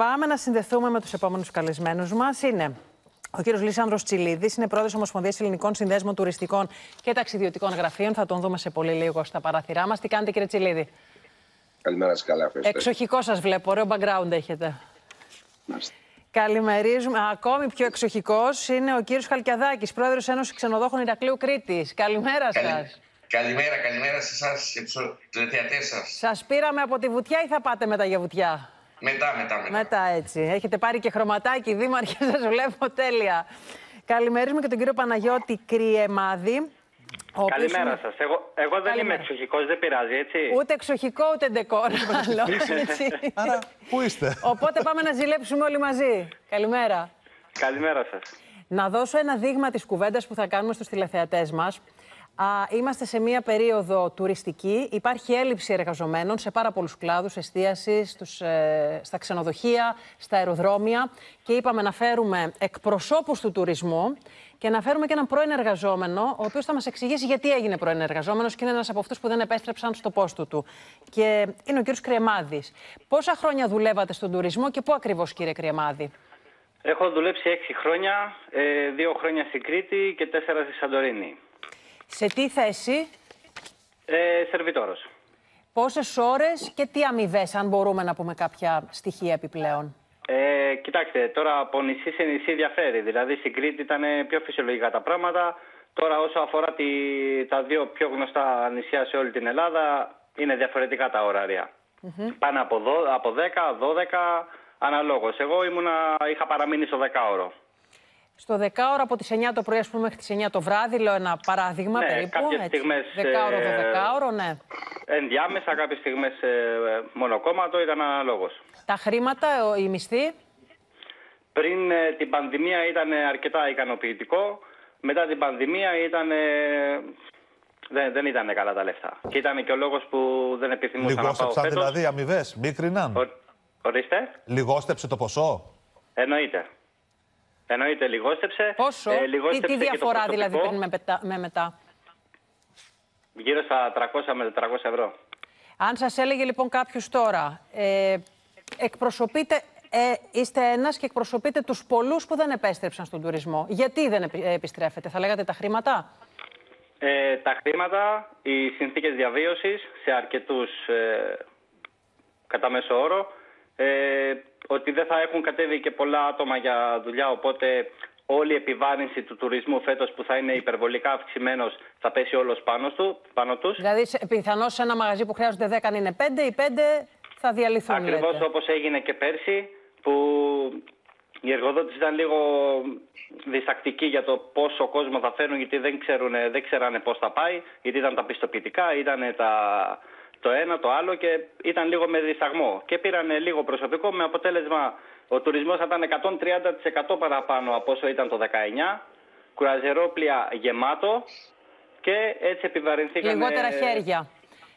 Πάμε να συνδεθούμε με τους επόμενους καλεσμένους μας. Είναι ο κύριος Λίσανδρο Τσιλίδης, είναι πρόεδρος Ομοσπονδίας Ελληνικών Συνδέσμων Τουριστικών και Ταξιδιωτικών Γραφείων. Θα τον δούμε σε πολύ λίγο στα παράθυρά μας. Τι κάνετε, κύριε Τσιλίδη; Καλημέρα σας, καλά. Ευχαριστώ. Εξοχικό σας βλέπω, ωραίο background έχετε. Μάλιστα. Καλημερίζουμε. Ακόμη πιο εξοχικός είναι ο κύριος Χαλκιαδάκης, πρόεδρος Ένωσης Ξενοδόχων Ηρακλείου Κρήτης. Καλημέρα σας. Καλημέρα, καλημέρα σε εσάς και τους τηλεθεατές σας. Σας πήραμε από τη βουτιά ή θα πάτε μετά για βουτιά; Μετά, μετά, μετά. Μετά έτσι. Έχετε πάρει και χρωματάκι, δήμαρχε, σα βλέπω τέλεια. Καλημερίζουμε και τον κύριο Παναγιώτη Κριεμάδη. ο οποίος Καλημέρα είναι- σας. Εγώ, εγώ δεν Καλημέρα. είμαι εξοχικός, δεν πειράζει, έτσι; Ούτε εξοχικό ούτε ντεκόρ. άλλο, έτσι. Άρα, πού είστε; Οπότε πάμε να ζηλέψουμε όλοι μαζί. Καλημέρα. Καλημέρα σας. Να δώσω ένα δείγμα της κουβέντας που θα κάνουμε στους τηλεθεατές μας. Α, είμαστε σε μία περίοδο τουριστική. Υπάρχει έλλειψη εργαζομένων σε πάρα πολλούς κλάδους εστίασης, στους, ε, στα ξενοδοχεία, στα αεροδρόμια. Και είπαμε να φέρουμε εκπροσώπους του τουρισμού και να φέρουμε και έναν πρώην εργαζόμενο, ο οποίος θα μας εξηγήσει γιατί έγινε πρώην εργαζόμενος και είναι ένας από αυτούς που δεν επέστρεψαν στο πόστο του. Και είναι ο κύριος Κρεμάδης. Πόσα χρόνια δουλεύατε στον τουρισμό και πού ακριβώς, κύριε Κρεμάδη; Έχω δουλέψει έξι χρόνια, ε, δύο χρόνια στην Κρήτη και τέσσερα στη Σαντορίνη. Σε τι θέση, Ε, σερβιτόρος. Πόσες ώρες και τι αμοιβές, αν μπορούμε να πούμε κάποια στοιχεία επιπλέον; Ε, κοιτάξτε, τώρα από νησί σε νησί διαφέρει. Δηλαδή στην Κρήτη ήταν πιο φυσιολογικά τα πράγματα. Τώρα όσο αφορά τη, τα δύο πιο γνωστά νησιά σε όλη την Ελλάδα, είναι διαφορετικά τα ωράρια. Πάνε από, δω, από 10, 12, αναλόγως. Εγώ ήμουνα, είχα παραμείνει στο 10ωρο. Στο δεκάωρο από τις 9 το πρωί, ας πούμε, μέχρι τις 9 το βράδυ, λέω ένα παράδειγμα Ναι, περίπου. κάποιες στιγμές, Δεκάωρο, ε, δωδεκάωρο, ναι. Ενδιάμεσα, κάποιες στιγμές ε, μονοκόμματο ήταν αναλόγως. Τα χρήματα, ο- οι μισθοί, Πριν ε, την πανδημία ήταν αρκετά ικανοποιητικό. Μετά την πανδημία ήταν, ε, δεν, δεν ήταν καλά τα λεφτά. Και ήταν και ο λόγος που δεν επιθυμούσα να πάω Λιγόστεψαν φέτος. δηλαδή αμοιβές, μίκριναν. Ο, ορίστε. Λιγόστεψε το ποσό. Εννοείται. Εννοείται, λιγόστεψε. πόσο, Ε, τι, λιγόστεψε τι και το διαφορά δηλαδή προσωπικό, πριν με, πετα- με μετά; Γύρω στα 300 με 400 ευρώ. Αν σας έλεγε λοιπόν κάποιος τώρα, ε, εκπροσωπείτε, ε, είστε ένας και εκπροσωπείτε τους πολλούς που δεν επέστρεψαν στον τουρισμό. Γιατί δεν επι- ε, επιστρέφετε, θα λέγατε τα χρήματα; Ε, τα χρήματα, οι συνθήκες διαβίωσης σε αρκετούς ε, κατά μέσο όρο, ε, ότι δεν θα έχουν κατέβει και πολλά άτομα για δουλειά, οπότε όλη η επιβάρυνση του τουρισμού φέτος που θα είναι υπερβολικά αυξημένος θα πέσει όλος πάνω, του, πάνω τους. Δηλαδή, πιθανώς σε ένα μαγαζί που χρειάζονται 10 αν είναι 5, οι 5 θα διαλυθούν. Ακριβώς λέτε. όπως έγινε και πέρσι, που οι εργοδότες ήταν λίγο διστακτικοί για το πόσο κόσμο θα φέρουν, γιατί δεν, ξέρουν, δεν ξέρανε πώς θα πάει, γιατί ήταν τα πιστοποιητικά, ήταν τα, το ένα, το άλλο και ήταν λίγο με δισταγμό. Και πήραν λίγο προσωπικό με αποτέλεσμα ο τουρισμός θα ήταν 130% παραπάνω από όσο ήταν το 19, κουραζερόπλια γεμάτο και έτσι επιβαρυνθήκαν... Λιγότερα χέρια.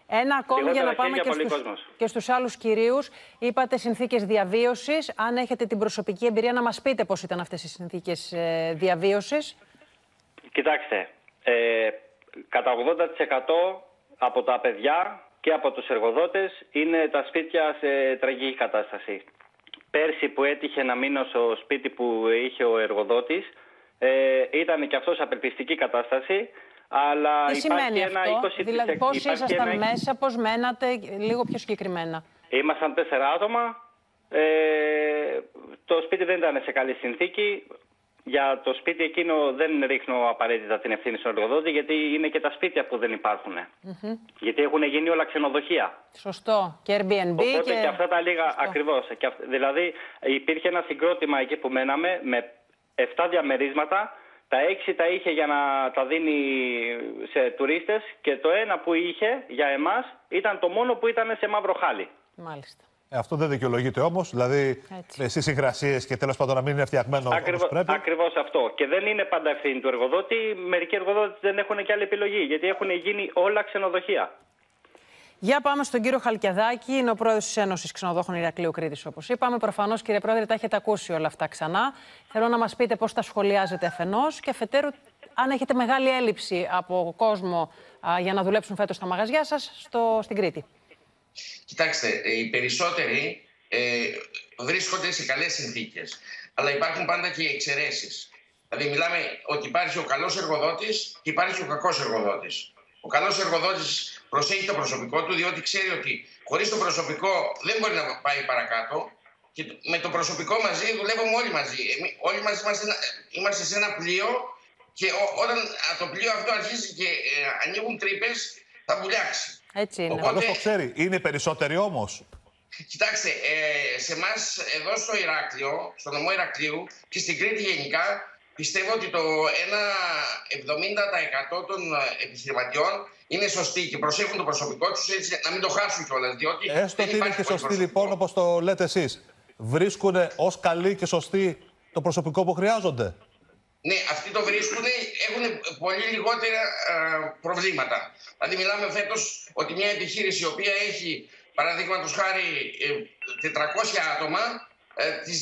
Ένα ακόμη για Λιγότερα να πάμε χέρια, και πολύ στους, κόσμος. και στους άλλους κυρίους. Είπατε συνθήκες διαβίωσης. Αν έχετε την προσωπική εμπειρία να μας πείτε πώς ήταν αυτές οι συνθήκες ε, διαβίωσης. Κοιτάξτε, ε, κατά 80% από τα παιδιά και από τους εργοδότες είναι τα σπίτια σε τραγική κατάσταση. Πέρσι που έτυχε να μείνω στο σπίτι που είχε ο εργοδότης, ε, ήταν και αυτός απελπιστική κατάσταση, αλλά Τι υπάρχει σημαίνει ένα αυτό, 20%. δηλαδή πώς υπάρχει ήσασταν ένα- μέσα, πώς μένατε, λίγο πιο συγκεκριμένα. Ήμασταν τέσσερα άτομα. Ε, το σπίτι δεν ήταν σε καλή συνθήκη. Για το σπίτι εκείνο δεν ρίχνω απαραίτητα την ευθύνη στον εργοδότη, γιατί είναι και τα σπίτια που δεν υπάρχουν. Γιατί έχουν γίνει όλα ξενοδοχεία. Σωστό. Και Airbnb Οπότε και... και, αυτά τα λίγα Σωστό. ακριβώς. Και αυ- δηλαδή υπήρχε ένα συγκρότημα εκεί που μέναμε με 7 διαμερίσματα. Τα 6 τα είχε για να τα δίνει σε τουρίστες και το ένα που είχε για εμάς ήταν το μόνο που ήταν σε μαύρο χάλι. Μάλιστα. Ε, αυτό δεν δικαιολογείται όμως. Δηλαδή, Έτσι. με εσεί υγρασίε και τέλος πάντων να μην είναι φτιαγμένο όπως Ακριβώς, πρέπει. ακριβώς αυτό. Και δεν είναι πάντα ευθύνη του εργοδότη. Μερικοί εργοδότες δεν έχουν και άλλη επιλογή, γιατί έχουν γίνει όλα ξενοδοχεία. Για πάμε στον κύριο Χαλκιαδάκη, είναι ο πρόεδρος της Ένωσης Ξενοδόχων Ηρακλείου Κρήτης, όπως είπαμε. Προφανώς, κύριε Πρόεδρε, τα έχετε ακούσει όλα αυτά ξανά. Θέλω να μας πείτε πώς τα σχολιάζετε αφενός και αφετέρου, αν έχετε μεγάλη έλλειψη από κόσμο α, για να δουλέψουν φέτος στα μαγαζιά σας στην Κρήτη. Κοιτάξτε, οι περισσότεροι ε, βρίσκονται σε καλές συνθήκες. Αλλά υπάρχουν πάντα και εξαιρέσεις. Δηλαδή μιλάμε ότι υπάρχει ο καλός εργοδότης και υπάρχει ο κακός εργοδότης. Ο καλός εργοδότης προσέχει το προσωπικό του διότι ξέρει ότι χωρίς το προσωπικό δεν μπορεί να πάει παρακάτω και με το προσωπικό μαζί δουλεύουμε όλοι μαζί. Εμείς, όλοι μαζί είμαστε, είμαστε σε ένα πλοίο και όταν το πλοίο αυτό αρχίζει και ε, ανοίγουν τρύπες, θα βουλιάξει. Έτσι είναι. Ο Οπότε... το ξέρει. Είναι περισσότεροι όμως. Κοιτάξτε, ε, σε εμάς εδώ στο Ηράκλειο, στο νομό Ηρακλείου και στην Κρήτη γενικά, πιστεύω ότι το 1,70% των επιχειρηματιών είναι σωστοί και προσέχουν το προσωπικό τους έτσι να μην το χάσουν κιόλας. Διότι Έστω ότι είναι και σωστοί λοιπόν, όπως το λέτε εσείς. Βρίσκουν ως καλοί και σωστοί το προσωπικό που χρειάζονται. Ναι, αυτοί το βρίσκουν, έχουν πολύ λιγότερα ε, προβλήματα. Δηλαδή, μιλάμε φέτος ότι μια επιχείρηση η οποία έχει, παραδείγματος χάρη, 400 ε, άτομα, ε, τη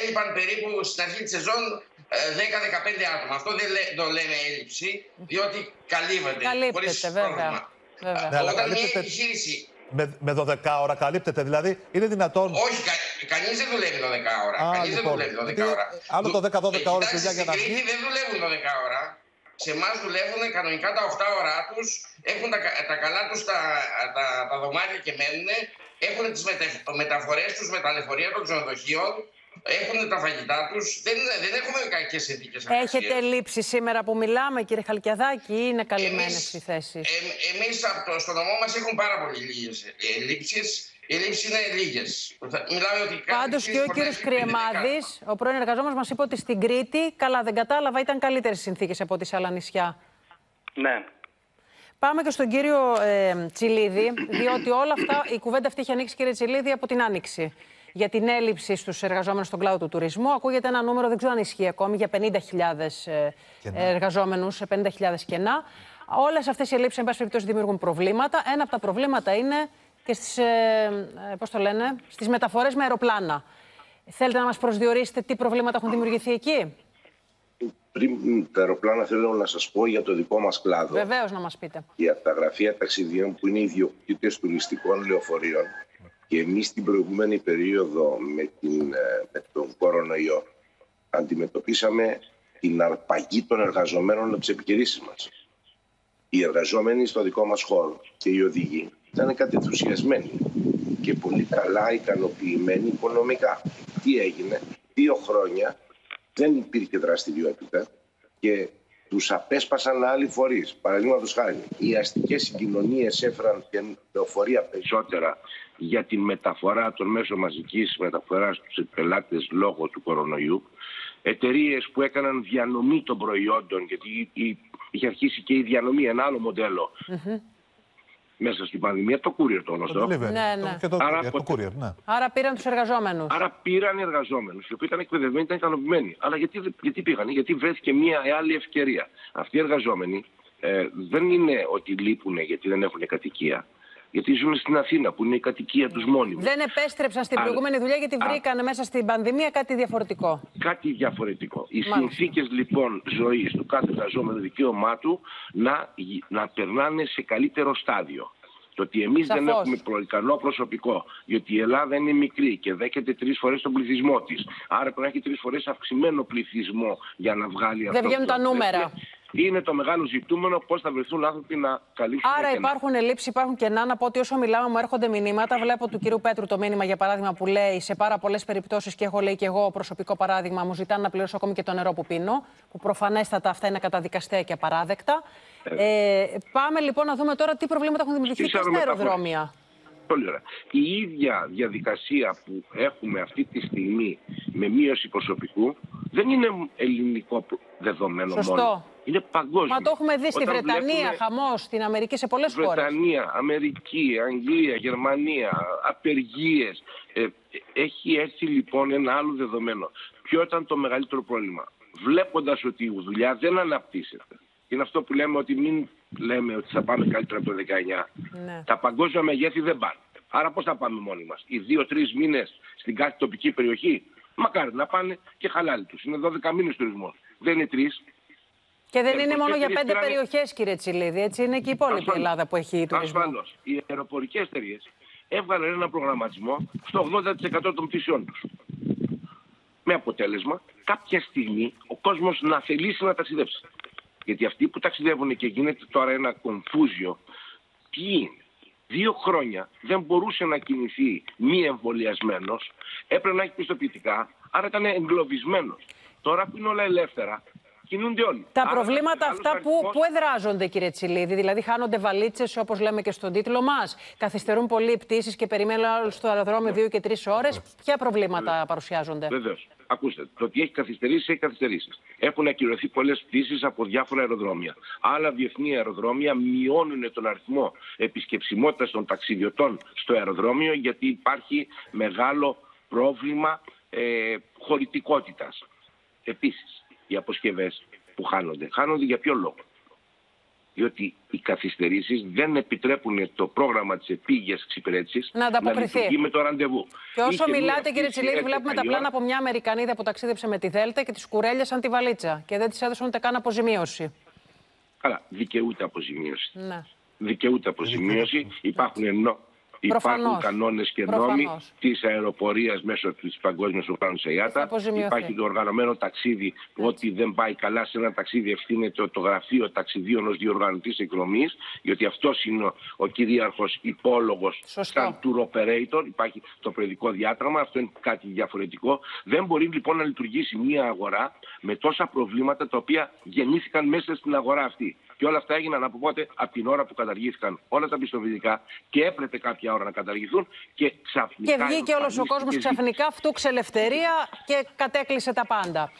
έλειπαν περίπου στην αρχή της σεζόν 10-15 άτομα. Αυτό δεν το λέμε έλλειψη, διότι καλύπτεται. Καλύπτεται, βέβαια. βέβαια. Ναι, Όταν μια επιχείρηση με, με 12 ώρα καλύπτεται, δηλαδή είναι δυνατόν. Όχι, κα, κανείς δεν δουλεύει 12 ώρα. Κανείς δεν λοιπόν, δουλεύει 12 ώρα. Άλλο το 10-12 ώρες δουλειά για να βγει. δεν δουλεύουν 12 ώρα. Σε εμάς δουλεύουν κανονικά τα 8 ώρα τους, έχουν τα, τα καλά τους τα, τα, τα δωμάτια και μένουν, έχουν τις μεταφορές τους με τα λεωφορεία των ξενοδοχείων, έχουν τα φαγητά τους. Δεν, δεν έχουμε κακές συνθήκες Έχετε λήψει σήμερα που μιλάμε, κύριε Χαλκιαδάκη, ή είναι καλυμμένες οι θέσεις; Ε, Εμείς στο νομό μας έχουν πάρα πολύ λίγες λήψεις. Οι λήψεις είναι λίγες. Πάντως και ο κύριος Κριεμάδη, ο πρώην εργαζόμενος, μας είπε ότι στην Κρήτη, καλά δεν κατάλαβα, ήταν καλύτερες συνθήκες από τι άλλα νησιά. Ναι. Πάμε και στον κύριο ε, Τσιλίδη, διότι όλα αυτά, η κουβέντα αυτή έχει ανοίξει, κύριε Τσιλίδη, από την Άνοιξη για την έλλειψη στους εργαζόμενους στον κλάδο του τουρισμού. Ακούγεται ένα νούμερο, δεν ξέρω αν ισχύει ακόμη, για 50.000 εργαζόμενους, 50.000 κενά. Όλες αυτές οι ελλείψεις, εν πάση περιπτώσει, δημιουργούν προβλήματα. Ένα από τα προβλήματα είναι και στις στις μεταφορές με αεροπλάνα. Θέλετε να μας προσδιορίσετε τι προβλήματα έχουν δημιουργηθεί εκεί; Πριν τα αεροπλάνα θέλω να σας πω για το δικό μας κλάδο. Βεβαίως να μας πείτε. Για τα γραφεία ταξιδιών που είναι ιδιοκτήτες τουριστικών λεωφορείων και εμείς την προηγούμενη περίοδο με, την, ε, με τον κορονοϊό αντιμετωπίσαμε την αρπαγή των εργαζομένων από τις επιχειρήσεις μας. Οι εργαζόμενοι στο δικό μας χώρο και οι οδηγοί ήταν κατεθουσιασμένοι και πολύ καλά ικανοποιημένοι οικονομικά. Τι έγινε, δύο χρόνια δεν υπήρχε δραστηριότητα και τους απέσπασαν άλλοι φορείς. Παραδείγματος χάρη, οι αστικές συγκοινωνίες έφεραν και λεωφορεία περισσότερα για την μεταφορά των μέσων μαζικής μεταφοράς στους πελάτες λόγω του κορονοϊού. Εταιρείες που έκαναν διανομή των προϊόντων, γιατί είχε αρχίσει και η διανομή, ένα άλλο μέσα στην πανδημία, το courier το γνωστό. Ναι, ναι. Και το, Άρα, το courier, ναι. Άρα πήραν τους εργαζόμενους. Άρα πήραν οι εργαζόμενους, οι οποίοι ήταν εκπαιδευμένοι, ήταν ικανοποιημένοι. Αλλά γιατί, γιατί πήγαν, γιατί βρέθηκε μια άλλη ευκαιρία. Αυτοί οι εργαζόμενοι ε, δεν είναι ότι λείπουν γιατί δεν έχουν κατοικία. Γιατί ζουν στην Αθήνα, που είναι η κατοικία τους μόνιμη. Δεν επέστρεψαν στην προηγούμενη δουλειά γιατί βρήκαν μέσα στην πανδημία κάτι διαφορετικό. Κάτι διαφορετικό. Οι συνθήκες λοιπόν ζωής του κάθε εργαζόμενου δικαίωμά του να, να περνάνε σε καλύτερο στάδιο. Το ότι εμείς δεν έχουμε προϊκανό προσωπικό, γιατί η Ελλάδα είναι μικρή και δέχεται τρεις φορές τον πληθυσμό της. Άρα πρέπει να έχει τρεις φορές αυξημένο πληθυσμό για να βγάλει αυτό. Δεν βγαίνουν τα νούμερα είναι το μεγάλο ζητούμενο πώς θα βρεθούν άνθρωποι να καλύψουν. Άρα υπάρχουν ελλείψεις, υπάρχουν κενά. Να πω ότι όσο μιλάμε μου έρχονται μηνύματα. Βλέπω του κυρίου Πέτρου το μήνυμα για παράδειγμα που λέει σε πάρα πολλές περιπτώσεις και έχω λέει και εγώ προσωπικό παράδειγμα μου ζητάνε να πληρώσω ακόμη και το νερό που πίνω. Που προφανέστατα αυτά είναι καταδικαστέα και απαράδεκτα. Ε, ε πάμε λοιπόν να δούμε τώρα τι προβλήματα έχουν δημιουργηθεί και στα αεροδρόμια. Πολύ ωραία. Η ίδια διαδικασία που έχουμε αυτή τη στιγμή με μείωση προσωπικού δεν είναι ελληνικό δεδομένο Σωστό. μόνο. Είναι παγκόσμιο. Μα το έχουμε δει στη Βρετανία, βλέπουμε... χαμός, στην Αμερική, σε πολλές χώρες. Βρετανία, Αμερική, Αγγλία, Γερμανία, απεργίες. Ε, έχει έρθει λοιπόν ένα άλλο δεδομένο. Ποιο ήταν το μεγαλύτερο πρόβλημα; Βλέποντας ότι η δουλειά δεν αναπτύσσεται. Είναι αυτό που λέμε ότι μην λέμε ότι θα πάμε καλύτερα από το 19. Ναι. Τα παγκόσμια μεγέθη δεν πάνε. Άρα πώς θα πάμε μόνοι μας; Οι δύο-τρει μήνες στην κάθε τοπική περιοχή, μακάρι να πάνε και χαλάλι τους. Είναι 12 μήνες τουρισμός. Δεν είναι τρεις. Και δεν είναι μόνο για πέντε περιοχές, κύριε Τσιλίδη, έτσι είναι και η υπόλοιπη Ελλάδα που έχει τουρισμό. Ασφαλώ. Οι αεροπορικές εταιρείες έβγαλαν ένα προγραμματισμό στο 80% των πτήσεων τους. Με αποτέλεσμα κάποια στιγμή ο κόσμος να θελήσει να ταξιδέψει. Γιατί αυτοί που ταξιδεύουν και γίνεται τώρα ένα κομφούζιο, ποιοι είναι; Δύο χρόνια δεν μπορούσε να κινηθεί μη εμβολιασμένος, έπρεπε να έχει πιστοποιητικά, άρα ήταν εγκλωβισμένος. Τώρα που είναι όλα ελεύθερα, κινούνται όλοι. Τα Άρα, προβλήματα άλλος αυτά που, αριθμός- που εδράζονται, κύριε Τσιλίδη, δηλαδή χάνονται βαλίτσες, όπως λέμε και στον τίτλο μας, καθυστερούν πολλοί οι πτήσεις και περιμένουν άλλο στο αεροδρόμιο δύο και τρεις ώρες. Ποια προβλήματα παρουσιάζονται; Βεβαίως. Ακούστε, το ότι έχει καθυστερήσει, έχει καθυστερήσει. Έχουν ακυρωθεί πολλές πτήσεις από διάφορα αεροδρόμια. Άλλα διεθνή αεροδρόμια μειώνουν τον αριθμό επισκεψιμότητας των ταξιδιωτών στο αεροδρόμιο γιατί υπάρχει μεγάλο πρόβλημα ε, χωρητικότητας. Επίσης, οι αποσκευές που χάνονται, χάνονται για ποιο λόγο; Διότι οι καθυστερήσεις δεν επιτρέπουν το πρόγραμμα της επίγειας εξυπηρέτησης Να ανταποκριθεί. λειτουργεί με το ραντεβού. Και όσο Είχε μία μιλάτε, πτήση κύριε Τσιλίδη, 11 βλέπουμε τα η πλάνα ώρα. από μια Αμερικανίδα που ταξίδεψε με τη Δέλτα και τη κουρέλιασαν τη βαλίτσα και δεν της έδωσαν ούτε καν αποζημίωση. Καλά, δικαιούται αποζημίωση. Ναι. Δικαιούται αποζημίωση. Υπάρχουν, ενώ, υπάρχουν Προφανώς. κανόνες και Προφανώς. νόμοι της αεροπορίας μέσω της Παγκόσμιας Οργάνωσης Θα ΕΙΑΤΑ. αποζημιωθεί. Υπάρχει το οργανωμένο ταξίδι. που Ό,τι δεν πάει καλά σε ένα ταξίδι ευθύνεται το γραφείο ταξιδίων ως διοργανωτής εκδρομής. Γιατί αυτός είναι ο, ο κυρίαρχος υπόλογος Σωστό. σαν tour operator. Υπάρχει το προεδρικό διάταγμα. Αυτό είναι κάτι διαφορετικό. Δεν μπορεί λοιπόν να λειτουργήσει μια αγορά με τόσα προβλήματα τα οποία γεννήθηκαν μέσα στην αγορά αυτή. Και όλα αυτά έγιναν από πότε, από την ώρα που καταργήθηκαν όλα τα πιστοποιητικά και έπρεπε κάποια ώρα να καταργηθούν και ξαφνικά. Και βγήκε όλος ο κόσμος εμφανίστηκε ξαφνικά, φτούξε ελευθερία και κατέκλυσε τα πάντα.